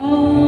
Oh.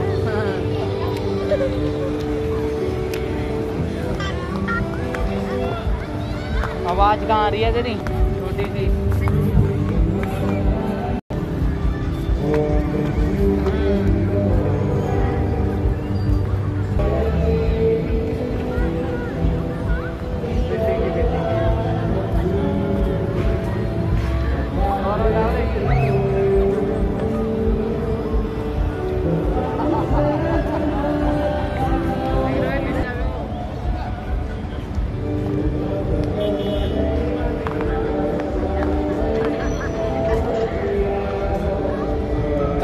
आवाज़ कहाँ आ रही है तेरी? छोटी सी।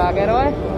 Água Herói.